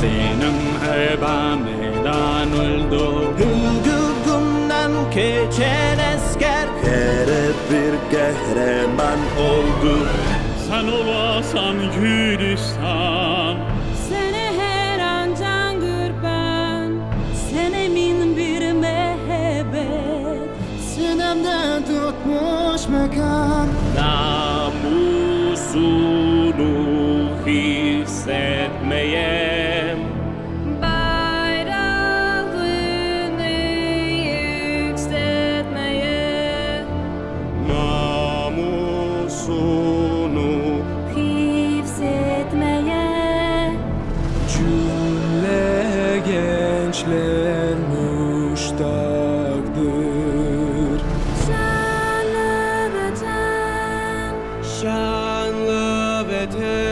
Senim heba meydanul dur Güldürgümden keçen esker. Kere bir kahraman oldu. Sen olasan Gülistan. Sene her an can gürben. Senemin bir mehebet. Sınemden tutmuş mekan. Namusum sonu Hifzetmeye Cümle gençler müştaktır Şanlı veten Şanlı veten